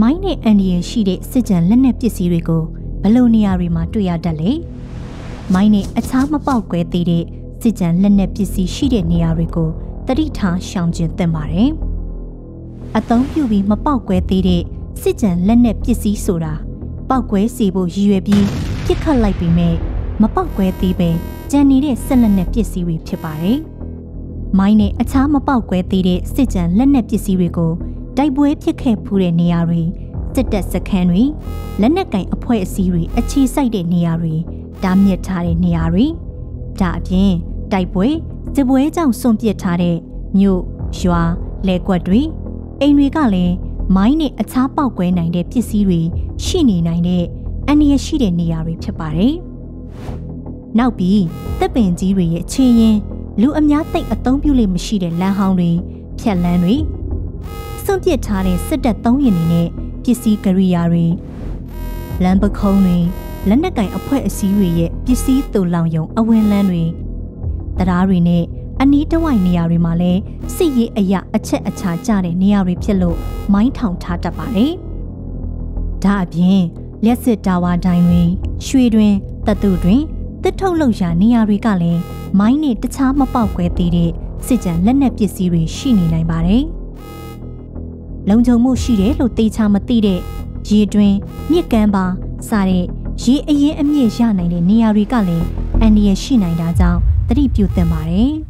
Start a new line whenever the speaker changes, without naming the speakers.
မိုင်းနဲ့အန်ဒီရရှိတဲ့စစ်ကြံလက်နက်ပစ္စည်းတွေကိုဘယ်လိုနေရာတွေမှာတွေ့ရတတ်လဲမိုင်းနဲ့အခြားမပေါက်ကွဲသေးတဲ့စစ်ကြံလက်နက်ပစ္စည်းရှိတဲ့နေရာတွေကိုတတိထားရှောင်ကျဉ်သင့်ပါတယ်အသုံးပြုပြီးမပေါက်ကွဲသေးတဲ့စစ်ကြံလက်နက်ပစ္စည်းဆိုတာပေါက်ကွဲစေဖို့ရည်ရွယ်ပြီးပြစ်ခတ်လိုက်ပြီးမြဲမပေါက်ကွဲသေးပဲကြံနေတဲ့ဆက်လက်နက်ပစ္စည်းတွေဖြစ်ပါတယ်။မိုင်းနဲ့အခြားမပေါက်ကွဲသေးတဲ့စစ်ကြံလက်နက်ပစ္စည်းတွေကို တိုက်ပွဲဖြစ်ခဲ့ဖူးတဲ့နေရာတွေစစ်တပ်စခန်းတွေလက်နက်ကင်အဖွဲ့အစည်းတွေအခြေစိုက်တဲ့နေရာတွေတားမြစ်ထားတဲ့နေရာတွေဒါအပြင်တိုက်ပွဲစစ်ပွဲကြောင့်စွန့်ပစ်ထားတဲ့မြို့ရွာလဲကွက်တွေအိမ်တွေကလည်းမိုင်းနဲ့အခြားပေါက်ကွဲနိုင်တဲ့ပစ္စည်းတွေရှိနေနိုင်တဲ့အန္တရာယ်ရှိတဲ့နေရာတွေဖြစ်ပါတယ်။နောက်ပြီးတပ်ပင်ကြီးတွေရဲ့ခြေရင်လူအများသိပ်အသုံးပြုလို့မရှိတဲ့လမ်းဟောင်းတွေဖြတ်လန်းတွေ စွန့်ပစ်ထားတဲ့စစ်တပ်သုံးရင်တွေနဲ့ပစ္စည်းကရိယာတွေလမ်းပခုံးတွေလက်နက်ကင်အဖွဲ့အစည်းတွေရဲ့ပစ္စည်းတူလောင်ယုံအဝင်လန်းတွေတရားတွေနဲ့အနီးတဝိုက်နေရာတွေမှာလည်းစစ်ရေးအရာအချက်အချာကျတဲ့နေရာတွေဖြစ်လို့မိုင်းထောင်ထားတတ်ပါတယ်။ဒါအပြင်လက်စစ်တာဝါတိုင်းတွင်ရွှေတွင်တတုတွင်တစ်ထုတ်လောက်ရာနေရာတွေကလည်းမိုင်းနဲ့တခြားမပေါက်ကွဲသေးတဲ့စစ်ကြံလက်နက်ပစ္စည်းတွေရှိနေနိုင်ပါတယ်။ လုံခြုံမှုရှိတယ်လို့သိချာမသိတဲ့ရေတွင်မြစ်ကမ်းပါစတဲ့ရေအရင်အမြင့်ရနိုင်တဲ့နေရာတွေကလည်းအန္တရာယ်ရှိနိုင်တာကြောင့်သတိပြုသင့်ပါတယ်။